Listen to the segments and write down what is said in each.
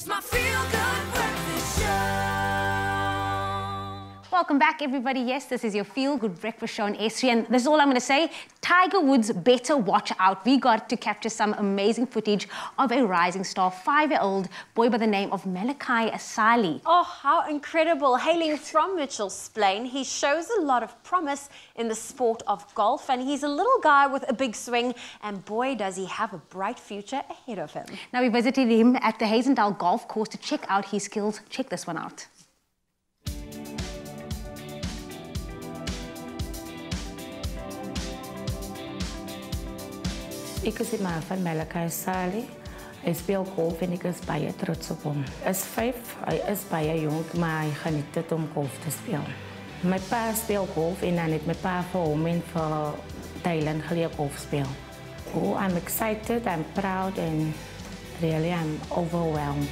It's my feel good Welcome back, everybody. Yes, this is your Feel Good Breakfast Show on S3, and this is all I'm going to say. Tiger Woods better watch out. We got to capture some amazing footage of a rising star, five-year-old boy by the name of Malachi Salie. Oh, how incredible. Hailing from Mitchell's Plain, he shows a lot of promise in the sport of golf, and he's a little guy with a big swing, and boy, does he have a bright future ahead of him. Now, we visited him at the Hazendal Golf Course to check out his skills. Check this one out. Ik maar van Melaka Sali. Hij speelt golf en ik is bijna trots op hem. Hij is vijf, hij is bijna jong, maar hij geniet het om golf te spelen. Mijn pa speelt golf en dan heeft mijn pa voor hem in voor Thailand geleerd golf spelen. Oh, I'm excited, I'm proud and really I'm overwhelmed.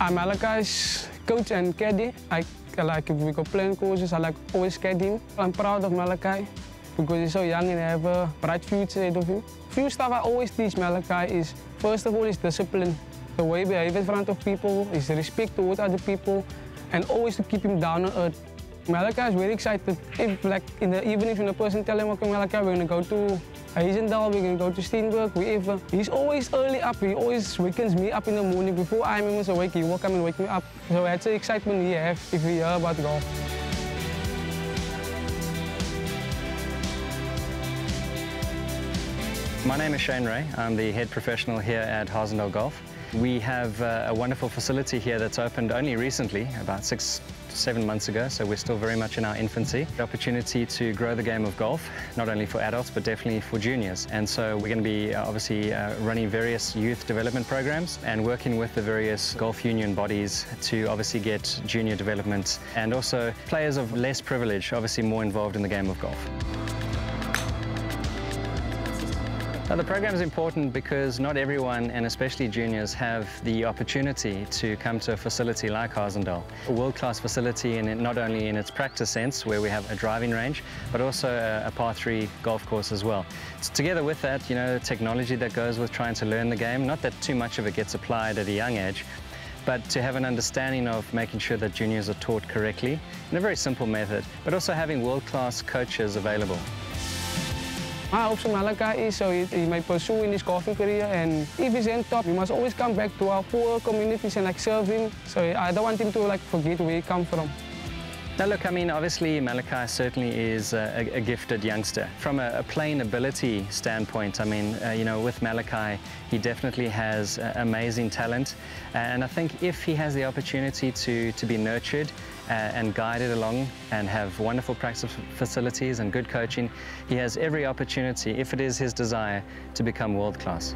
I'm Malachi's coach and caddy. I, I like if we go playing courses, I like always caddying. I'm proud of Malachi because he's so young and have a bright future ahead of him. Few stuff I always teach Malachi is, first of all, is discipline. The way he behave in front of people, is respect towards other people, and always to keep him down on earth. Malachi is very excited. If, like in the evenings when a person tell him, okay, Malachi, we're gonna go to Hazendal, we're gonna go to Steenberg, wherever. He's always early up. He always wakens me up in the morning before I'm even awake. He will come and wake me up. So that's the excitement we have if we hear about golf. My name is Shane Ray. I'm the head professional here at Hazendal Golf. We have uh, a wonderful facility here that's opened only recently, about six, seven months ago, so we're still very much in our infancy. The opportunity to grow the game of golf, not only for adults, but definitely for juniors. And so we're going to be uh, obviously uh, running various youth development programs and working with the various golf union bodies to obviously get junior development and also players of less privilege, obviously more involved in the game of golf. Now, the program is important because not everyone, and especially juniors, have the opportunity to come to a facility like Hazendal. A world-class facility, in it, not only in its practice sense, where we have a driving range, but also a, a par 3 golf course as well. So together with that, you know, the technology that goes with trying to learn the game, not that too much of it gets applied at a young age, but to have an understanding of making sure that juniors are taught correctly in a very simple method, but also having world-class coaches available. I hope so Malachi is so he, he pursue in his golfing career and if he's in top, he must always come back to our poor communities and like serve him. So I don't want him to like forget where he come from. Now look, I mean, obviously Malachi certainly is a, a gifted youngster. From a, a ability standpoint, I mean, uh, you know, with Malachi, he definitely has uh, amazing talent. And I think if he has the opportunity to, to be nurtured Uh, and guided along and have wonderful practice facilities and good coaching, he has every opportunity, if it is his desire, to become world class.